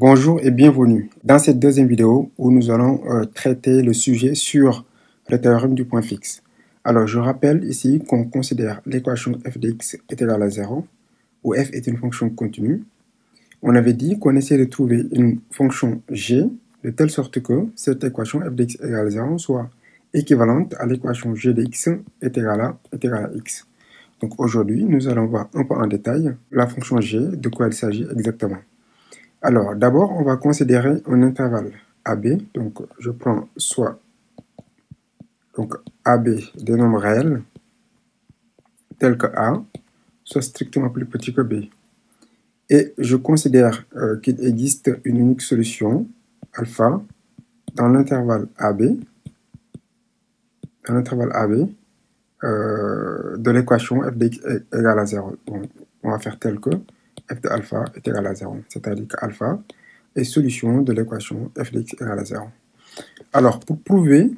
Bonjour et bienvenue dans cette deuxième vidéo où nous allons euh, traiter le sujet sur le théorème du point fixe. Alors je rappelle ici qu'on considère l'équation f de x est égale à 0 où f est une fonction continue. On avait dit qu'on essayait de trouver une fonction g de telle sorte que cette équation f de x égale à 0 soit équivalente à l'équation g de x est égale à, est égale à x. Donc aujourd'hui, nous allons voir un peu en détail la fonction g, de quoi il s'agit exactement. Alors, d'abord, on va considérer un intervalle AB. Donc, je prends soit donc AB des nombres réels, tels que A, soit strictement plus petit que B. Et je considère euh, qu'il existe une unique solution, alpha, dans l'intervalle AB, dans l'intervalle AB, euh, de l'équation f égale à 0. on va faire tel que f de alpha est égal à 0. C'est-à-dire que alpha est solution de l'équation f de x égale à 0. Alors, pour prouver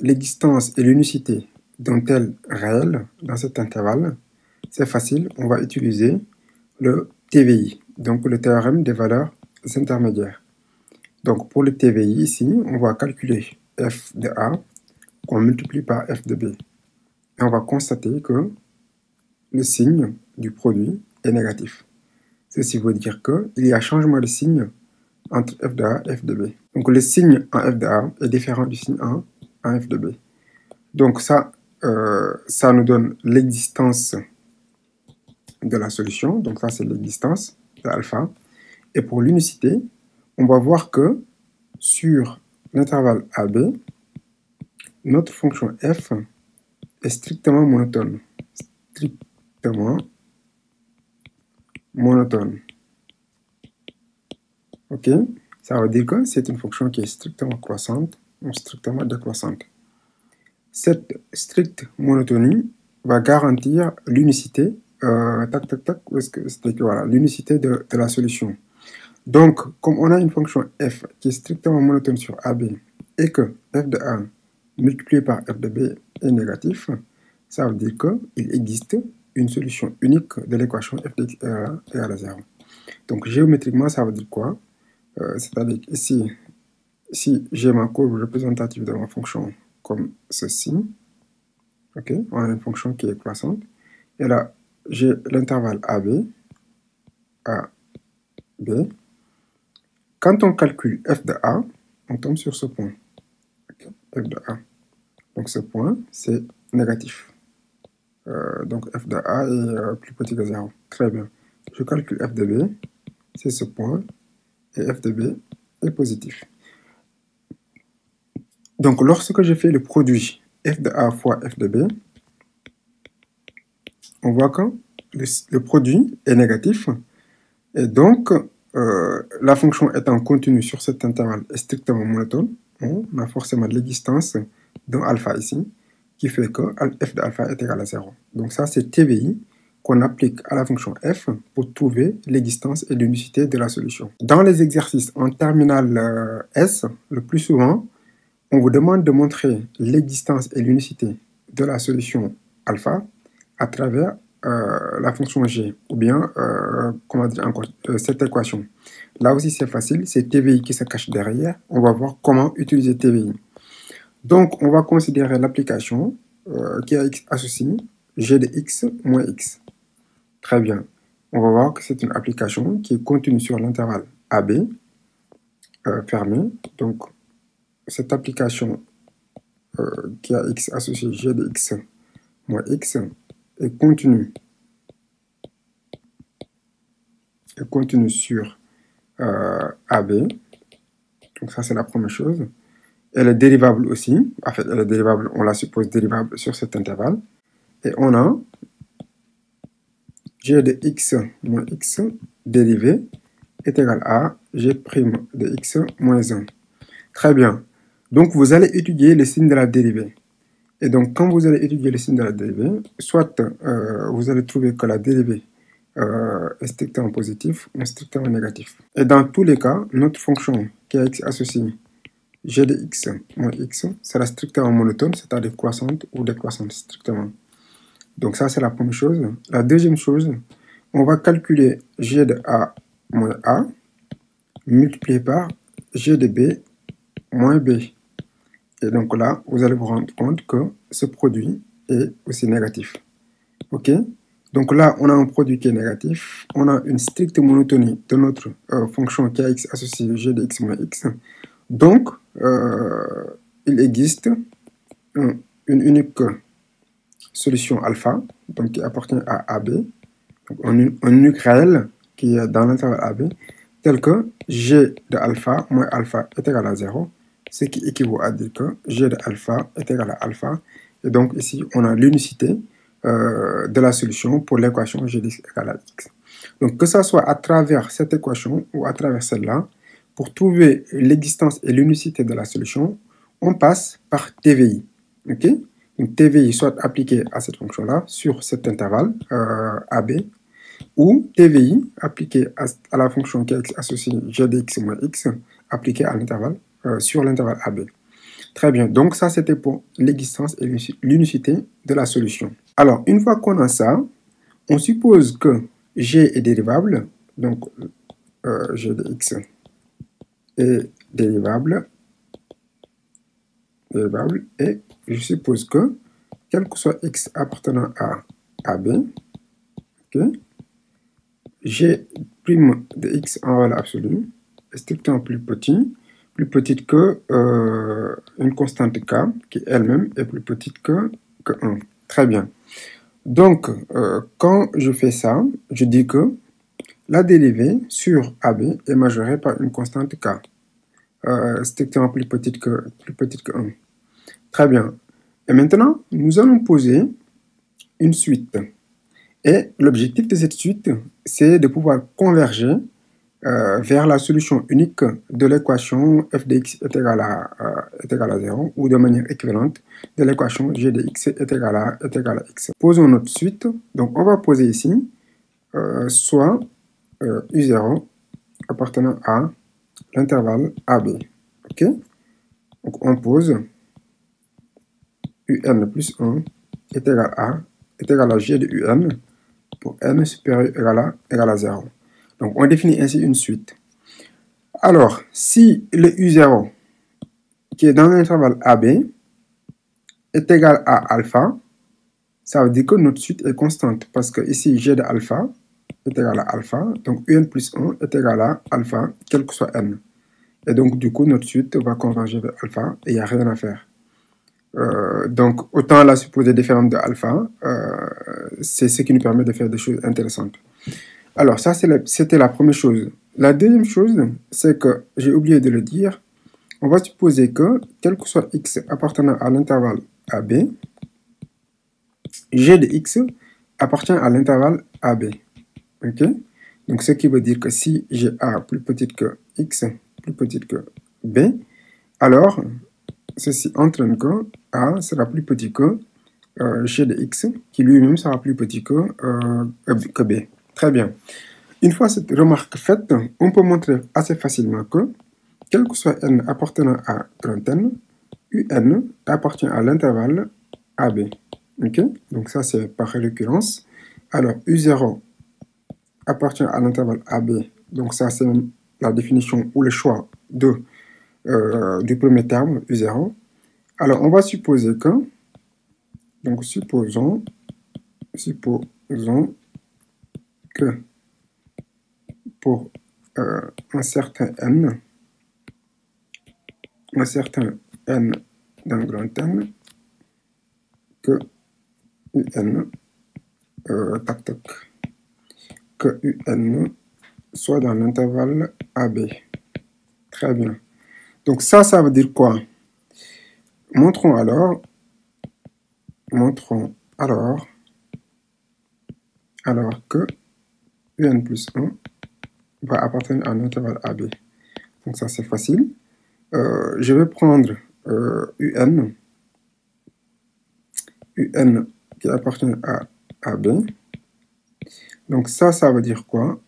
l'existence et l'unicité d'un tel réel dans cet intervalle, c'est facile, on va utiliser le TVI, donc le théorème des valeurs intermédiaires. Donc pour le TVI ici, on va calculer f de A qu'on multiplie par f de B. Et on va constater que le signe du produit est négatif. Ceci veut dire qu'il y a changement de signe entre f de A et f de B. Donc le signe en f de A est différent du signe en, f de B. Donc ça, euh, ça nous donne l'existence de la solution. Donc ça, c'est l'existence de alpha. Et pour l'unicité, on va voir que sur l'intervalle AB, notre fonction f est strictement monotone. Strictement monotone. Ok? Ça veut dire que c'est une fonction qui est strictement croissante ou strictement décroissante. Cette stricte monotonie va garantir l'unicité euh, tac, tac, tac, voilà, l'unicité de, de, la solution. Donc, comme on a une fonction f qui est strictement monotone sur AB et que f de A multiplié par f de B est négatif, ça veut dire qu'il existe une solution unique de l'équation f de x égale à 0. Donc géométriquement, ça veut dire quoi? Euh, C'est-à-dire ici, si j'ai ma courbe représentative de ma fonction comme ceci, ok, on a une fonction qui est croissante, et là, j'ai l'intervalle AB, A, B. Quand on calcule f de A, on tombe sur ce point, f de. Donc ce point, c'est négatif. Euh, donc f de A est euh, plus petit que 0. Très bien. Je calcule f de B, c'est ce point, et f de B est positif. Donc lorsque je fais le produit f de A fois f de B, on voit que le, produit est négatif, et donc euh, la fonction étant continue sur cet intervalle est strictement monotone, on a forcément l'existence d'un alpha ici, qui fait que f de alpha est égal à 0. Donc ça, c'est TVI qu'on applique à la fonction f pour trouver l'existence et l'unicité de la solution. Dans les exercices en terminale euh, S, le plus souvent, on vous demande de montrer l'existence et l'unicité de la solution alpha à travers euh, la fonction g, ou bien, euh, comment dire encore, cette équation. Là aussi, c'est facile, c'est TVI qui se cache derrière. On va voir comment utiliser TVI. Donc, on va considérer l'application euh, qui a x associé g de x moins x. Très bien. On va voir que c'est une application qui est contenue sur l'intervalle AB, euh, fermé. Donc, cette application euh, qui a x associé g de x moins x est contenue, est contenue sur AB. Donc ça, c'est la première chose. Elle est dérivable aussi. En fait, elle est dérivable, on la suppose dérivable sur cet intervalle. Et on a g de x moins x dérivé est égal à g' de x moins 1. Très bien. Donc, vous allez étudier le signe de la dérivée. Et donc, quand vous allez étudier le signe de la dérivée, soit euh, vous allez trouver que la dérivée euh, est strictement positive ou strictement négative. Et dans tous les cas, notre fonction qui est x associée g de x moins x sera strictement monotone, c'est-à-dire croissante ou décroissante strictement. Donc ça, c'est la première chose. La deuxième chose, on va calculer g de a moins a multiplié par G de B moins B. Et donc là, vous allez vous rendre compte que ce produit est aussi négatif. OK? Donc là, on a un produit qui est négatif. On a une stricte monotonie de notre euh, fonction kx associée g de x moins x. Donc, euh, il existe une unique solution alpha, donc qui appartient à AB, donc un, unique réel qui est dans l'intervalle AB, tel que g de alpha moins alpha est égal à 0, ce qui équivaut à dire que g de alpha est égal à alpha. Et donc ici, on a l'unicité euh, de la solution pour l'équation g de x égale à x. Donc que ce soit à travers cette équation ou à travers celle-là, pour trouver l'existence et l'unicité de la solution, on passe par TVI. TVI soit appliqué à cette fonction-là sur cet intervalle euh, AB, ou TVI appliqué à, la fonction qui est associée g de x moins x, appliqué à l'intervalle euh, sur l'intervalle AB. Très bien, donc ça c'était pour l'existence et l'unicité de la solution. Alors, une fois qu'on a ça, on suppose que g est dérivable, donc euh, g de x est dérivable, dérivable, et je suppose que, quel que soit x appartenant à AB, g' de x en valeur absolue est strictement plus petit, plus petite que euh, une constante k, qui elle-même est plus petite que, que 1. Très bien. Donc, euh, quand je fais ça, je dis que la dérivée sur AB est majorée par une constante k, euh, strictement plus petite, que, plus petite que 1. Très bien. Et maintenant, nous allons poser une suite. Et l'objectif de cette suite, c'est de pouvoir converger euh, vers la solution unique de l'équation f de x est égal, à, euh, est égal à 0 ou de manière équivalente de l'équation g de x est égal à, est à x. Posons notre suite. Donc on va poser ici euh, soit u0 appartenant à l'intervalle AB. Ok? Donc on pose un plus 1 est égal à est égal à g de un pour n supérieur égal à, égal à 0. Donc, on définit ainsi une suite. Alors, si le U0, qui est dans l'intervalle AB, est égal à alpha, ça veut dire que notre suite est constante, parce que ici, g de alpha est égal à alpha, donc un plus 1 est égal à alpha, quel que soit n. Et donc, du coup, notre suite va converger vers alpha, et il n'y a rien à faire. Euh, donc, autant la supposer différente de alpha, euh, c'est ce qui nous permet de faire des choses intéressantes. Alors, ça, c'était la première chose. La deuxième chose, c'est que j'ai oublié de le dire. On va supposer que, quel que soit x appartenant à l'intervalle AB, g de x appartient à l'intervalle AB. OK Donc, ce qui veut dire que si j'ai a plus petite que x, plus petite que b, alors ceci entraîne que a sera plus petit que euh, g de x, qui lui-même sera plus petit que, euh, que b. Très bien. Une fois cette remarque faite, on peut montrer assez facilement que, quel que soit n appartenant à grand n, un appartient à l'intervalle AB. Donc ça, c'est par récurrence. Alors, U0 appartient à l'intervalle AB. Donc ça, c'est la définition ou le choix de, euh, du premier terme, U0. Alors, on va supposer que, donc supposons, supposons que pour euh, un certain n, un certain n d'un grand n, que un, euh, tac, tac, que un soit dans l'intervalle AB. Très bien. Donc ça, ça veut dire quoi? Montrons alors, montrons alors, alors que un plus 1 va appartenir à un intervalle AB. Donc ça, c'est facile. Euh, je vais prendre euh, UN, UN qui appartient à AB. Donc ça, ça veut dire quoi?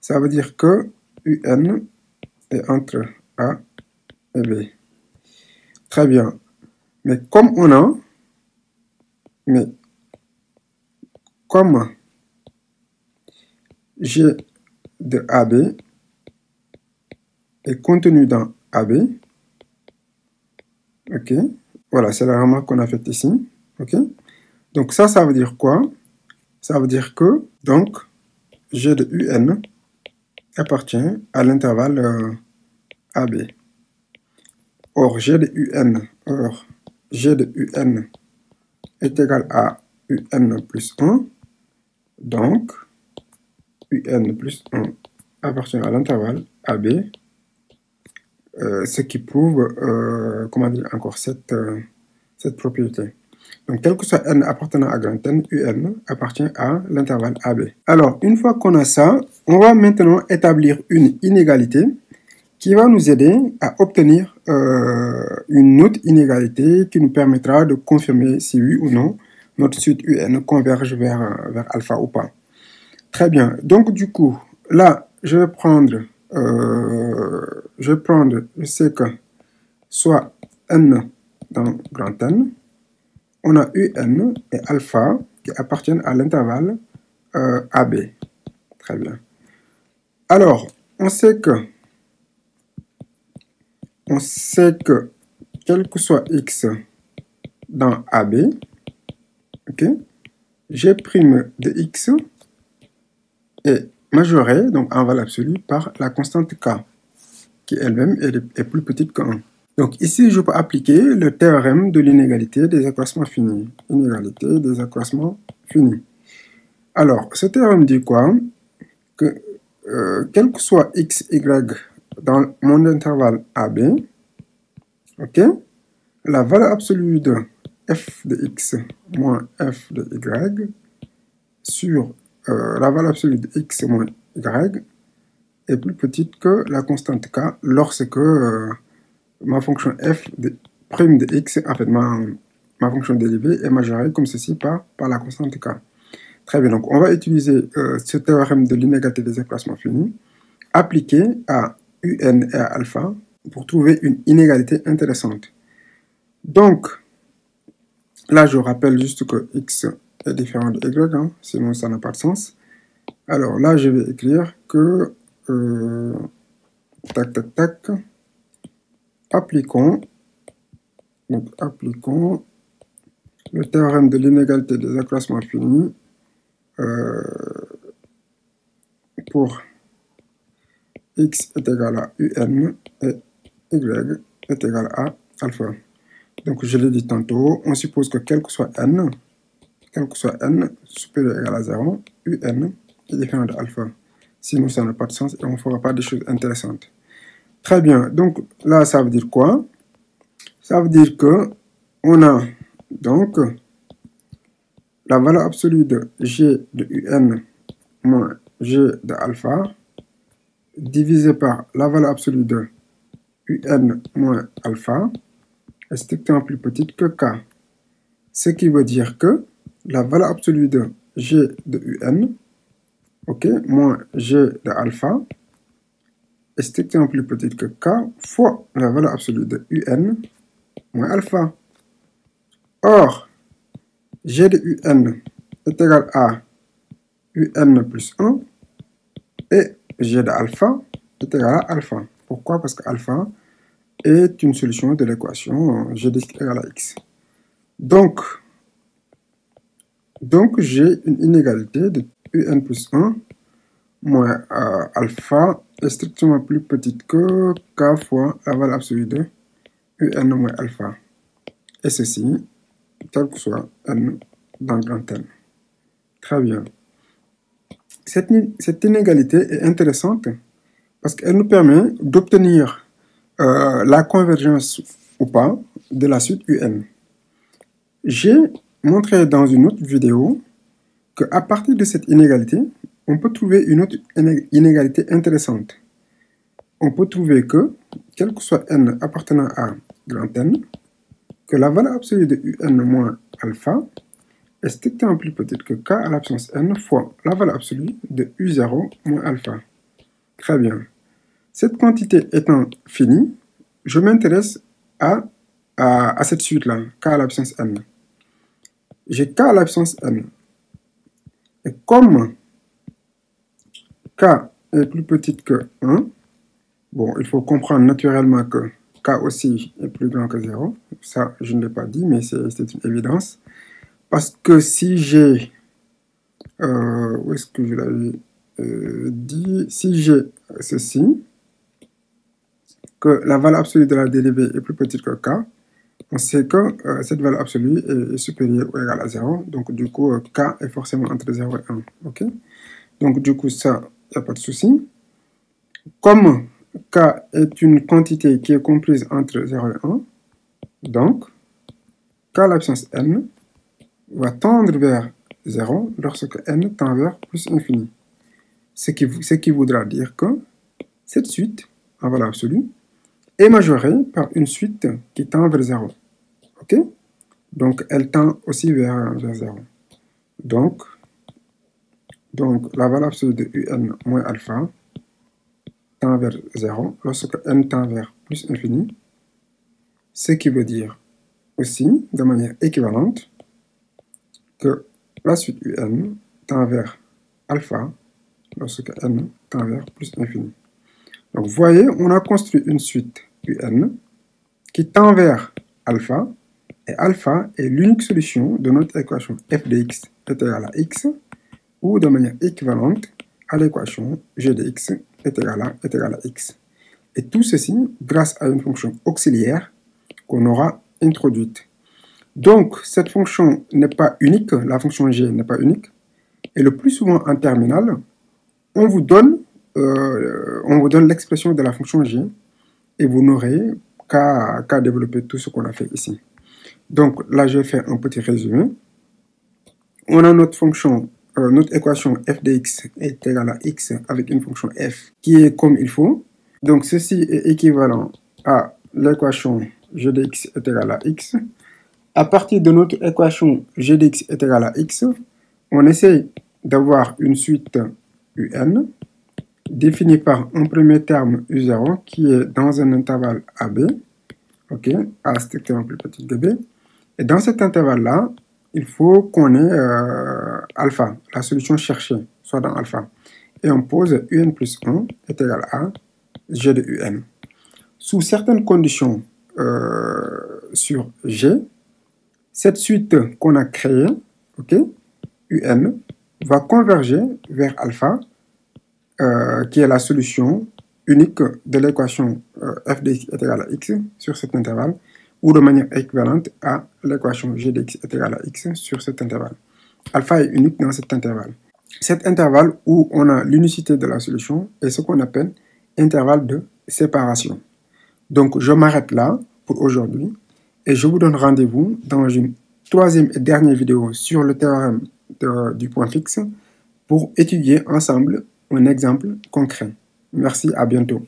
Ça veut dire que UN est entre A et B. Très bien. Mais comme on a, mais comme G de AB est contenu dans AB. OK? Voilà, c'est la remarque qu'on a faite ici. OK? Donc ça, ça veut dire quoi? Ça veut dire que, donc, G de UN appartient à l'intervalle euh, AB. Or, G de UN, or, G de UN est égal à UN plus 1. Donc, UN plus 1 appartient à l'intervalle AB, euh, ce qui prouve, euh, comment dire encore, cette, euh, cette propriété. Donc, quel que soit n appartenant à grand N, un appartient à l'intervalle AB. Alors, une fois qu'on a ça, on va maintenant établir une inégalité qui va nous aider à obtenir une autre inégalité qui nous permettra de confirmer si oui ou non notre suite UN converge vers, vers alpha ou pas. Très bien. Donc, du coup, là, je vais prendre, euh, je vais prendre, je sais que soit n dans grand N, on a un et alpha qui appartiennent à l'intervalle euh, AB. Très bien. Alors, on sait que, on sait que, quel que soit x dans AB, ok, g' de x est majoré, donc en valeur absolue, par la constante k, qui elle-même est, plus petite que 1. Donc ici, je peux appliquer le théorème de l'inégalité des accroissements finis. Inégalité des accroissements finis. Alors, ce théorème dit quoi? Que euh, quel que soit x, y dans mon intervalle AB, ok, la valeur absolue de f de x moins f de y sur euh, la valeur absolue de x moins y est plus petite que la constante k lorsque euh, ma fonction f de prime de x, en fait ma, fonction dérivée est majorée comme ceci par, la constante k. Très bien, donc on va utiliser euh, ce théorème de l'inégalité des équations finis appliqué à un et à alpha pour trouver une inégalité intéressante. Donc, là je rappelle juste que x est différent de y, hein, sinon ça n'a pas de sens. Alors là, je vais écrire que, euh, tac, tac, tac, appliquons, donc appliquons le théorème de l'inégalité des accroissements finis euh, pour x est égal à un et y est égal à alpha. Donc je l'ai dit tantôt, on suppose que quel que soit n, quel que soit n supérieur ou égal à 0, un est différent de alpha. Sinon, ça n'a pas de sens et on ne fera pas des choses intéressantes. Très bien. Donc là, ça veut dire quoi? Ça veut dire que on a donc la valeur absolue de g de un moins g de alpha divisé par la valeur absolue de un moins alpha est strictement plus petite que k. Ce qui veut dire que la valeur absolue de g de un, ok, moins g de alpha, est strictement plus petite que k fois la valeur absolue de un moins alpha. Or, g de un est égal à un plus 1 et g de alpha est égal à alpha. Pourquoi? Parce que alpha est une solution de l'équation g de égal à x. Donc, donc, j'ai une inégalité de un plus 1 moins alpha est strictement plus petite que k fois la valeur absolue de un moins alpha? Et ceci, tel que soit n dans grand N. Très bien. Cette, cette inégalité est intéressante parce qu'elle nous permet d'obtenir euh, la convergence ou pas de la suite un. J'ai montrer dans une autre vidéo qu'à partir de cette inégalité, on peut trouver une autre inégalité intéressante. On peut trouver que, quel que soit n appartenant à grand N, que la valeur absolue de un moins alpha est strictement plus petite que k à l'absence n fois la valeur absolue de u0 moins alpha. Très bien. Cette quantité étant finie, je m'intéresse à, à, à, cette suite-là, k à l'absence n j'ai k à l'absence n. Et comme k est plus petite que 1, Bon, il faut comprendre naturellement que k aussi est plus grand que 0. Ça, je ne l'ai pas dit, mais c'est une évidence. Parce que si j'ai... Euh, où est-ce que je l'avais euh, dit? Si j'ai ceci, que la valeur absolue de la dérivée est plus petite que k, on sait que euh, cette valeur absolue est, supérieure ou égale à 0. Donc, du coup, k est forcément entre 0 et 1. OK? Donc, du coup, ça, il n'y a pas de souci. Comme K est une quantité qui est comprise entre 0 et 1. Donc, K la puissance n va tendre vers 0 lorsque n tend vers plus infini. Ce qui, ce qui voudra dire que cette suite, en valeur absolue, est majorée par une suite qui tend vers 0. OK? Donc, elle tend aussi vers, vers 0. Donc, donc, la valeur absolue de un moins alpha tend vers 0 lorsque n tend vers plus infini, ce qui veut dire aussi, de manière équivalente, que la suite un tend vers alpha lorsque n tend vers plus infini. Donc, vous voyez, on a construit une suite un qui tend vers alpha, et alpha est l'unique solution de notre équation f de x est égal à x, ou de manière équivalente à l'équation g de x est égal à, est égal à x. Et tout ceci grâce à une fonction auxiliaire qu'on aura introduite. Donc, cette fonction n'est pas unique, la fonction g n'est pas unique. Et le plus souvent en terminale, on vous donne, euh, on vous donne l'expression de la fonction g et vous n'aurez qu'à développer tout ce qu'on a fait ici. Donc là, je vais faire un petit résumé. On a notre fonction euh, notre équation f de est égale à x avec une fonction f qui est comme il faut. Donc ceci est équivalent à l'équation g de est égal à x. À partir de notre équation g de est égal à x, on essaie d'avoir une suite un définie par un premier terme u0 qui est dans un intervalle AB, ok, A strictement plus petit que B. Et dans cet intervalle-là, il faut qu'on ait euh, alpha, la solution cherchée, soit dans alpha. Et on pose un plus 1 est égal à g de un. Sous certaines conditions euh, sur g, cette suite qu'on a créée, ok, un, va converger vers alpha, euh, qui est la solution unique de l'équation f de x est égal à x sur cet intervalle, ou de manière équivalente à l'équation g de x est égale à x sur cet intervalle. Alpha est unique dans cet intervalle. Cet intervalle où on a l'unicité de la solution est ce qu'on appelle intervalle de séparation. Donc je m'arrête là pour aujourd'hui et je vous donne rendez-vous dans une troisième et dernière vidéo sur le théorème du point fixe pour étudier ensemble un exemple concret. Merci, à bientôt.